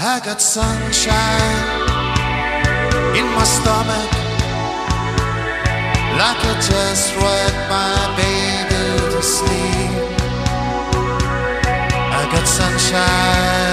I got sunshine in my stomach Like I just read my baby to sleep. I got sunshine.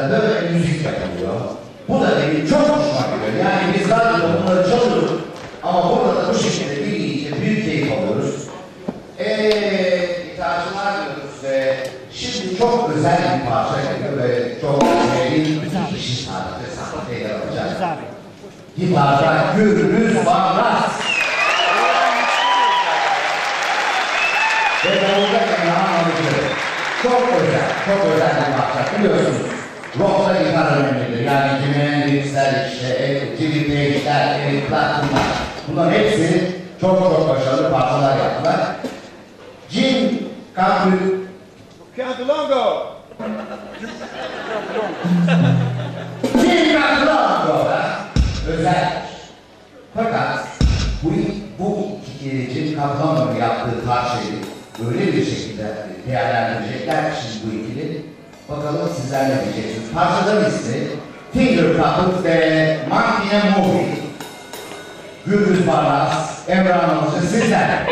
Ankara'da böyle müzik yapılıyor. Bu da benim çok hoşuma gidiyor. Yani biz radyoda bunları çalıyoruz ama burada da bu şekilde dinleyince büyük keyif alıyoruz. Eee itaatçılar diyoruz ve şimdi çok özel bir parça geliyor ve çok iki kişi sadece sahnede yer alacak. Gitarda Gürbüz Barlas. Ve davulda Emrah'ın alıcı. Çok özel, çok özel bir parça biliyorsunuz. Rock'ta gitar önemlidir. Yani Jimi Hendrix'ler, işte, Jimmy Page'ler, Eric Clapton'lar. Bunların hepsi çok çok başarılı parçalar yaptılar. Jim Campbell Count Longo. Jim Campbell özel. Fakat bu, bu iki Jim Campbell'ın yaptığı parçayı öyle bir şekilde değerlendirecekler ki bu ikili. Bakalım sizler ne diyeceksiniz. Parçaların ismi Finger Puppet ve and Movie. Gürbüz Barlas, Emrah Alıcı sizler.